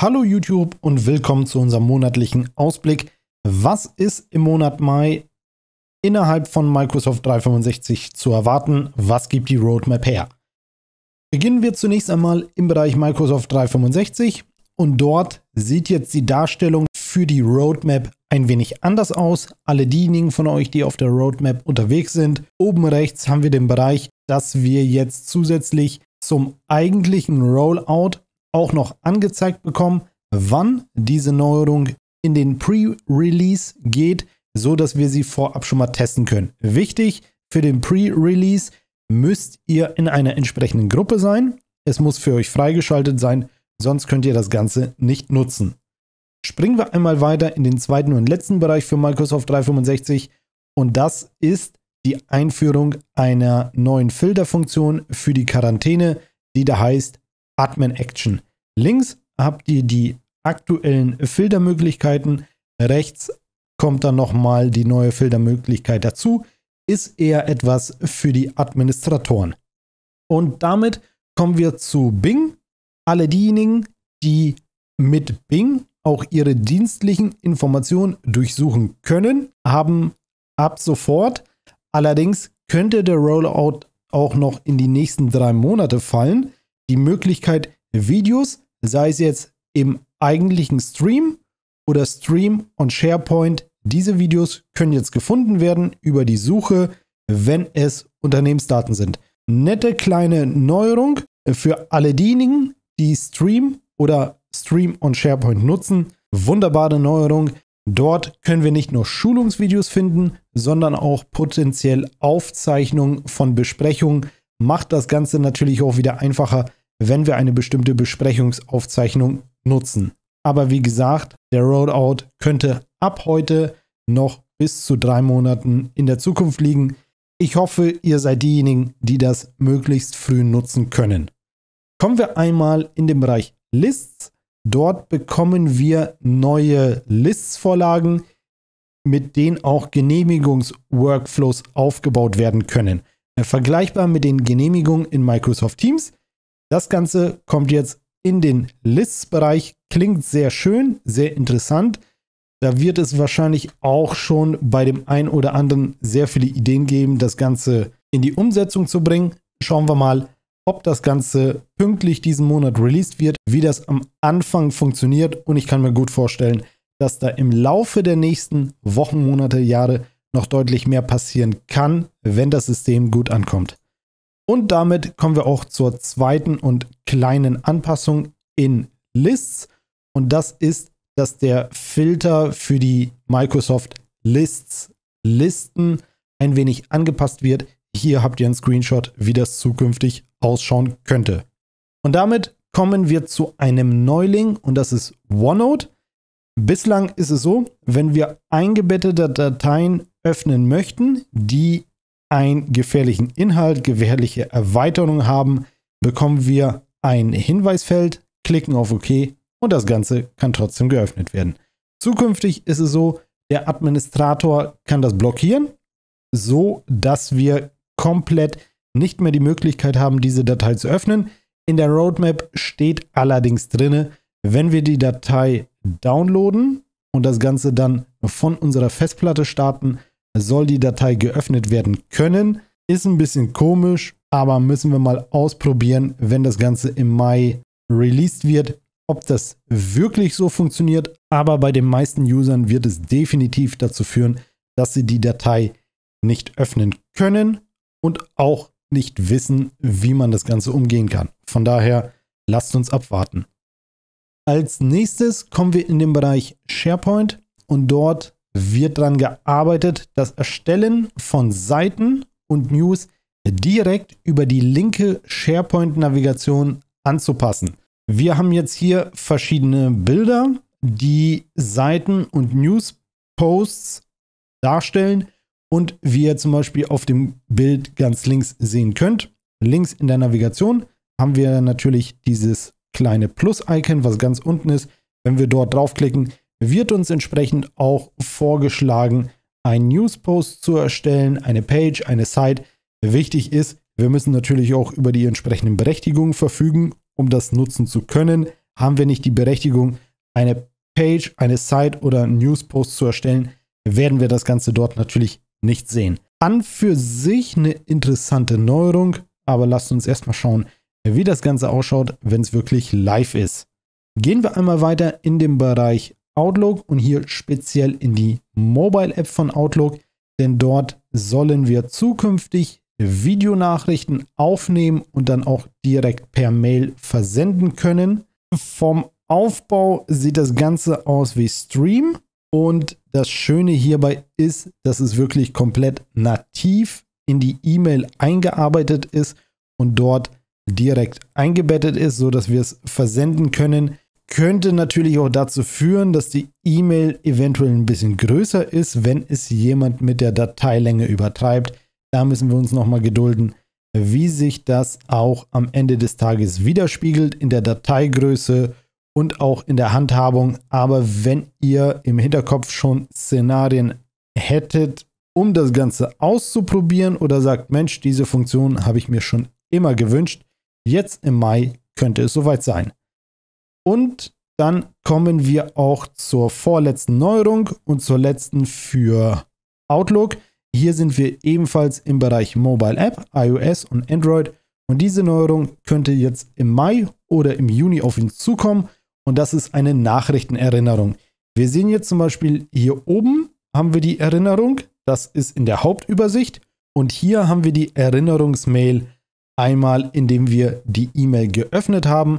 Hallo YouTube und willkommen zu unserem monatlichen Ausblick. Was ist im Monat Mai innerhalb von Microsoft 365 zu erwarten? Was gibt die Roadmap her? Beginnen wir zunächst einmal im Bereich Microsoft 365 und dort sieht jetzt die Darstellung für die Roadmap ein wenig anders aus. Alle diejenigen von euch, die auf der Roadmap unterwegs sind, oben rechts haben wir den Bereich, dass wir jetzt zusätzlich zum eigentlichen Rollout auch noch angezeigt bekommen, wann diese Neuerung in den Pre-Release geht, so dass wir sie vorab schon mal testen können. Wichtig für den Pre-Release müsst ihr in einer entsprechenden Gruppe sein. Es muss für euch freigeschaltet sein, sonst könnt ihr das Ganze nicht nutzen. Springen wir einmal weiter in den zweiten und letzten Bereich für Microsoft 365 und das ist die Einführung einer neuen Filterfunktion für die Quarantäne, die da heißt Admin Action. Links habt ihr die aktuellen Filtermöglichkeiten. Rechts kommt dann nochmal die neue Filtermöglichkeit dazu. Ist eher etwas für die Administratoren. Und damit kommen wir zu Bing. Alle diejenigen, die mit Bing auch ihre dienstlichen Informationen durchsuchen können, haben ab sofort. Allerdings könnte der Rollout auch noch in die nächsten drei Monate fallen die Möglichkeit, Videos, sei es jetzt im eigentlichen Stream oder Stream und SharePoint, diese Videos können jetzt gefunden werden über die Suche, wenn es Unternehmensdaten sind. Nette kleine Neuerung für alle diejenigen, die Stream oder Stream und SharePoint nutzen. Wunderbare Neuerung. Dort können wir nicht nur Schulungsvideos finden, sondern auch potenziell Aufzeichnungen von Besprechungen. Macht das Ganze natürlich auch wieder einfacher, wenn wir eine bestimmte Besprechungsaufzeichnung nutzen. Aber wie gesagt, der Rollout könnte ab heute noch bis zu drei Monaten in der Zukunft liegen. Ich hoffe, ihr seid diejenigen, die das möglichst früh nutzen können. Kommen wir einmal in den Bereich Lists. Dort bekommen wir neue Lists-Vorlagen, mit denen auch Genehmigungsworkflows aufgebaut werden können. Vergleichbar mit den Genehmigungen in Microsoft Teams das Ganze kommt jetzt in den Lists-Bereich. Klingt sehr schön, sehr interessant. Da wird es wahrscheinlich auch schon bei dem einen oder anderen sehr viele Ideen geben, das Ganze in die Umsetzung zu bringen. Schauen wir mal, ob das Ganze pünktlich diesen Monat released wird, wie das am Anfang funktioniert. Und ich kann mir gut vorstellen, dass da im Laufe der nächsten Wochen, Monate, Jahre noch deutlich mehr passieren kann, wenn das System gut ankommt. Und damit kommen wir auch zur zweiten und kleinen Anpassung in Lists. Und das ist, dass der Filter für die Microsoft Lists Listen ein wenig angepasst wird. Hier habt ihr einen Screenshot, wie das zukünftig ausschauen könnte. Und damit kommen wir zu einem Neuling und das ist OneNote. Bislang ist es so, wenn wir eingebettete Dateien öffnen möchten, die einen gefährlichen Inhalt, gefährliche Erweiterung haben, bekommen wir ein Hinweisfeld, klicken auf OK und das Ganze kann trotzdem geöffnet werden. Zukünftig ist es so, der Administrator kann das blockieren, so dass wir komplett nicht mehr die Möglichkeit haben, diese Datei zu öffnen. In der Roadmap steht allerdings drin, wenn wir die Datei downloaden und das Ganze dann von unserer Festplatte starten, soll die Datei geöffnet werden können. Ist ein bisschen komisch, aber müssen wir mal ausprobieren, wenn das Ganze im Mai released wird, ob das wirklich so funktioniert. Aber bei den meisten Usern wird es definitiv dazu führen, dass sie die Datei nicht öffnen können und auch nicht wissen, wie man das Ganze umgehen kann. Von daher lasst uns abwarten. Als nächstes kommen wir in den Bereich SharePoint und dort wird daran gearbeitet, das Erstellen von Seiten und News direkt über die linke SharePoint-Navigation anzupassen. Wir haben jetzt hier verschiedene Bilder, die Seiten und News-Posts darstellen und wie ihr zum Beispiel auf dem Bild ganz links sehen könnt. Links in der Navigation haben wir natürlich dieses kleine Plus-Icon, was ganz unten ist. Wenn wir dort draufklicken, wird uns entsprechend auch vorgeschlagen, einen Newspost zu erstellen, eine Page, eine Site. Wichtig ist, wir müssen natürlich auch über die entsprechenden Berechtigungen verfügen, um das nutzen zu können. haben wir nicht die Berechtigung, eine Page, eine Site oder einen Newspost zu erstellen, werden wir das Ganze dort natürlich nicht sehen. An für sich eine interessante Neuerung, aber lasst uns erstmal schauen, wie das Ganze ausschaut, wenn es wirklich live ist. Gehen wir einmal weiter in den Bereich Outlook und hier speziell in die Mobile App von Outlook, denn dort sollen wir zukünftig Videonachrichten aufnehmen und dann auch direkt per Mail versenden können. Vom Aufbau sieht das Ganze aus wie Stream und das Schöne hierbei ist, dass es wirklich komplett nativ in die E-Mail eingearbeitet ist und dort direkt eingebettet ist, so dass wir es versenden können. Könnte natürlich auch dazu führen, dass die E-Mail eventuell ein bisschen größer ist, wenn es jemand mit der Dateilänge übertreibt. Da müssen wir uns nochmal gedulden, wie sich das auch am Ende des Tages widerspiegelt in der Dateigröße und auch in der Handhabung. Aber wenn ihr im Hinterkopf schon Szenarien hättet, um das Ganze auszuprobieren oder sagt, Mensch, diese Funktion habe ich mir schon immer gewünscht, jetzt im Mai könnte es soweit sein. Und dann kommen wir auch zur vorletzten Neuerung und zur letzten für Outlook. Hier sind wir ebenfalls im Bereich Mobile App, iOS und Android. Und diese Neuerung könnte jetzt im Mai oder im Juni auf uns zukommen. Und das ist eine Nachrichtenerinnerung. Wir sehen jetzt zum Beispiel hier oben haben wir die Erinnerung. Das ist in der Hauptübersicht. Und hier haben wir die Erinnerungsmail einmal, indem wir die E-Mail geöffnet haben.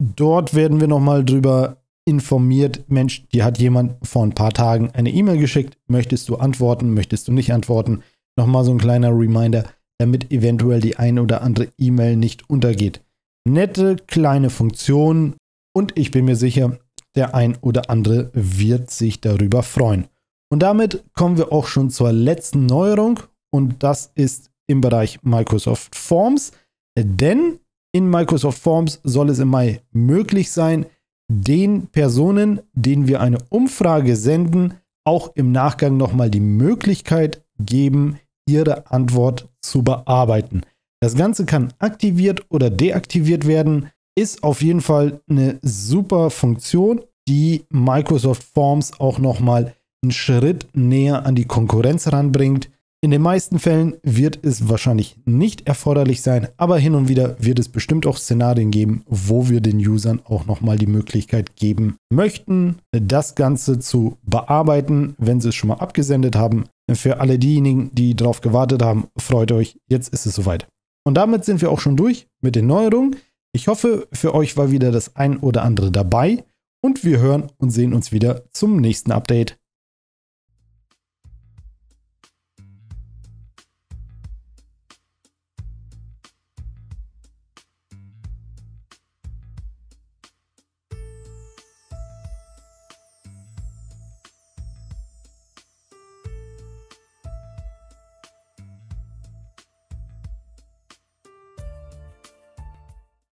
Dort werden wir nochmal drüber informiert, Mensch, dir hat jemand vor ein paar Tagen eine E-Mail geschickt, möchtest du antworten, möchtest du nicht antworten? Nochmal so ein kleiner Reminder, damit eventuell die eine oder andere E-Mail nicht untergeht. Nette kleine Funktion und ich bin mir sicher, der ein oder andere wird sich darüber freuen. Und damit kommen wir auch schon zur letzten Neuerung und das ist im Bereich Microsoft Forms, denn in Microsoft Forms soll es im Mai möglich sein, den Personen, denen wir eine Umfrage senden, auch im Nachgang nochmal die Möglichkeit geben, ihre Antwort zu bearbeiten. Das Ganze kann aktiviert oder deaktiviert werden, ist auf jeden Fall eine super Funktion, die Microsoft Forms auch nochmal einen Schritt näher an die Konkurrenz ranbringt. In den meisten Fällen wird es wahrscheinlich nicht erforderlich sein, aber hin und wieder wird es bestimmt auch Szenarien geben, wo wir den Usern auch nochmal die Möglichkeit geben möchten, das Ganze zu bearbeiten, wenn sie es schon mal abgesendet haben. Für alle diejenigen, die darauf gewartet haben, freut euch, jetzt ist es soweit. Und damit sind wir auch schon durch mit den Neuerungen. Ich hoffe, für euch war wieder das ein oder andere dabei und wir hören und sehen uns wieder zum nächsten Update.